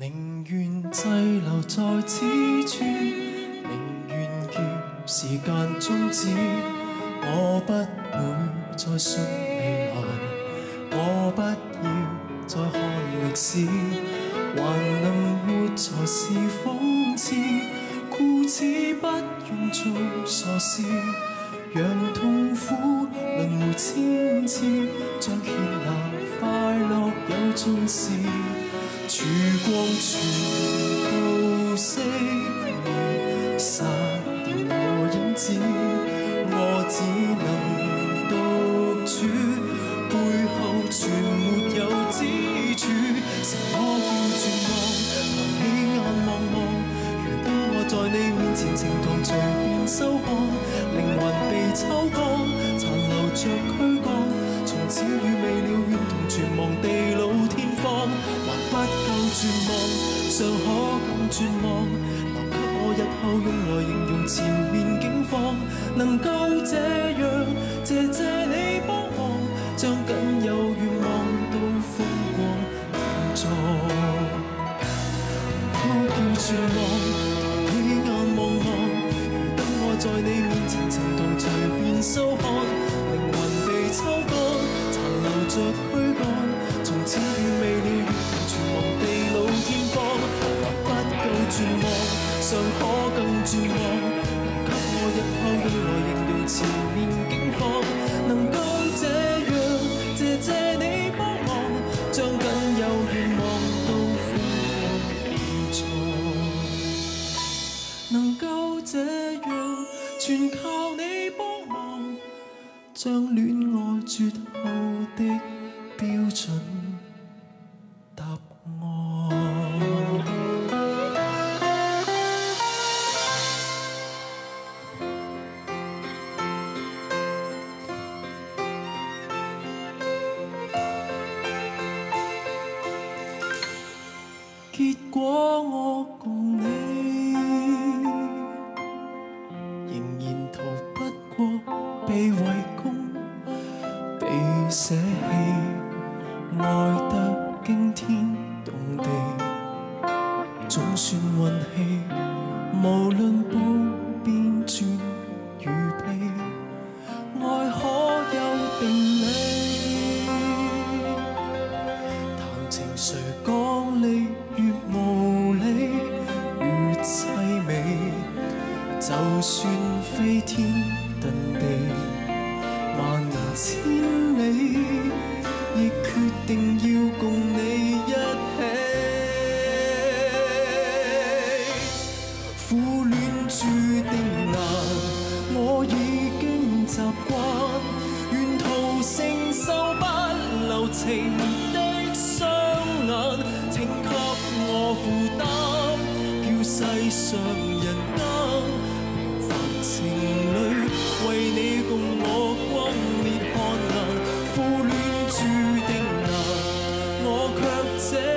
宁愿滞留在此处，宁愿叫时间终止。我不会再信未来，我不要再看历史，光全部熄灭，杀掉我影子，我只能独处，背後全沒有支柱，什麼叫絕望？抬起眼望望，如今我在你面前呈堂隨便收看，靈魂被抽乾，殘留着軀幹，從此與未了怨同絕望地老天荒，還不夠绝望，尚可更绝望，留给我日后用来形容前面境况，能够这被围攻、被舍弃，千里，亦決定要共你一起。苦戀注定難，我已經習慣，沿途承受不留情的双眼，請給我負擔，叫世上人間平凡情我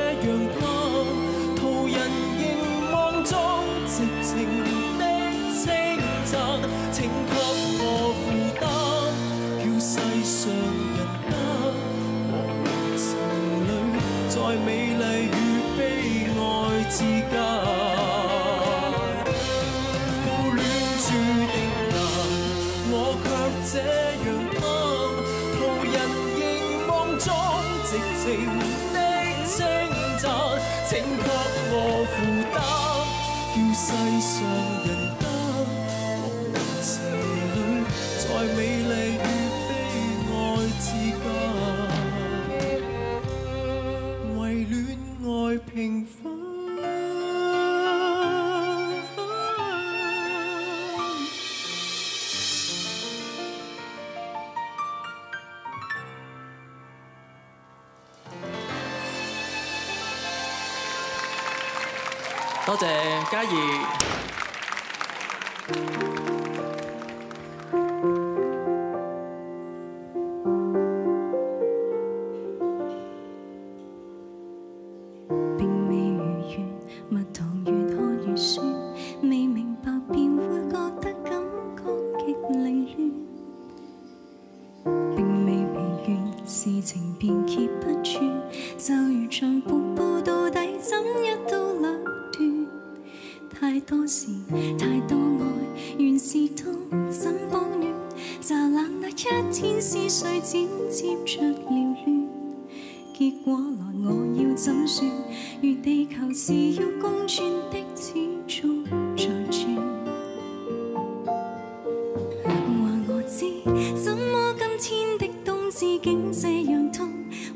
多謝嘉怡。多事，太多愛，原是痛，怎保暖？乍冷那一天，思緒剪接着了亂，結果來我要怎算？如地球是要公轉的，始終在轉。話我知，怎麼今天的冬至竟這樣痛？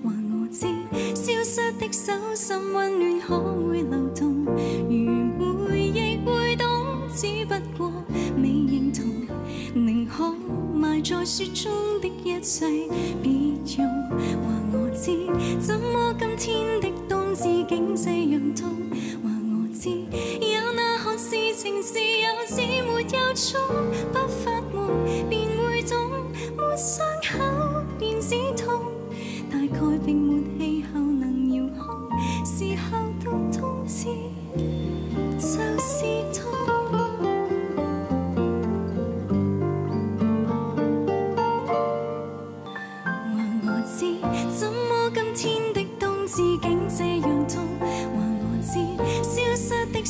話我知，消失的手心温暖可在雪中的一切别用。话我知，怎么今天的冬至竟这样痛？话我知，有那看事情是有始没有终，不分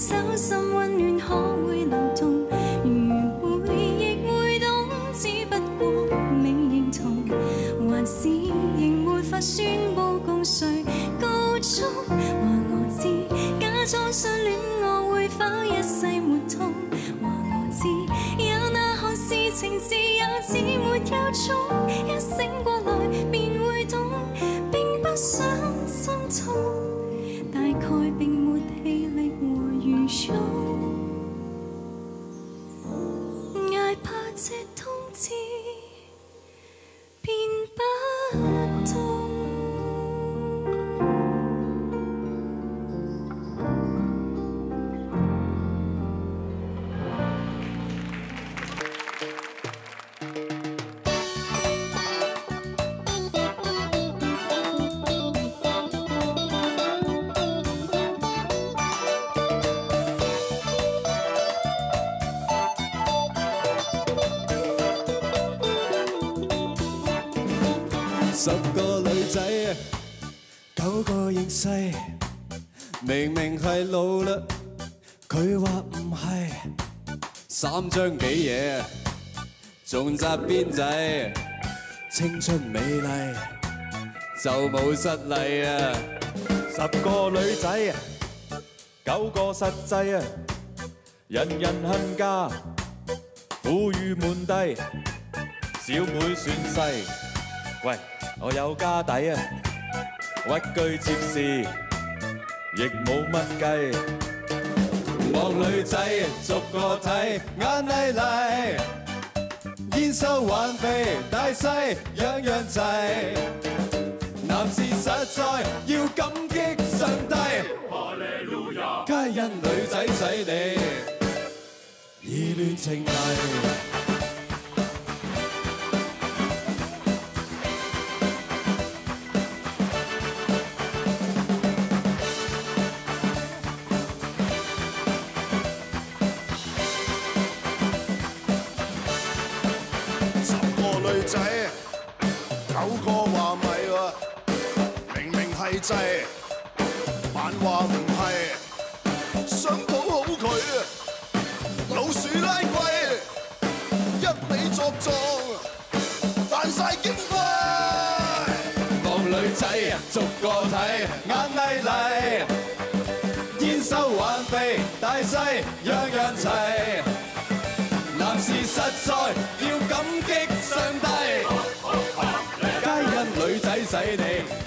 手心温暖可会流动？如回憶會懂，只不过未认同，还是仍没法宣布共谁告终。话我知，假装相恋我会否一世没痛？话我知，有那看事情自有只没有終，一醒过十個女仔，九個認細，明明係老啦，佢話唔係，三張幾嘢，仲紮辮仔，青春美麗就冇失禮啊！十個女仔，九個實際啊，人人恨嫁，富裕滿地，小妹算細，喂，我有家底啊，屈居妾事，亦冇乜計。望女仔逐個睇，眼麗麗，煙收玩飛，大細樣樣齊。男士實在要感激上帝，皆因女仔使你意亂情迷。仔，九個話咪喎，明明係制，扮話唔係，想讨好佢，老鼠拉龜，一味作状，扮晒矜貴。望女仔逐個睇，眼麗麗，煙收玩飛，大細樣樣齊。男士實在要感激 Friday.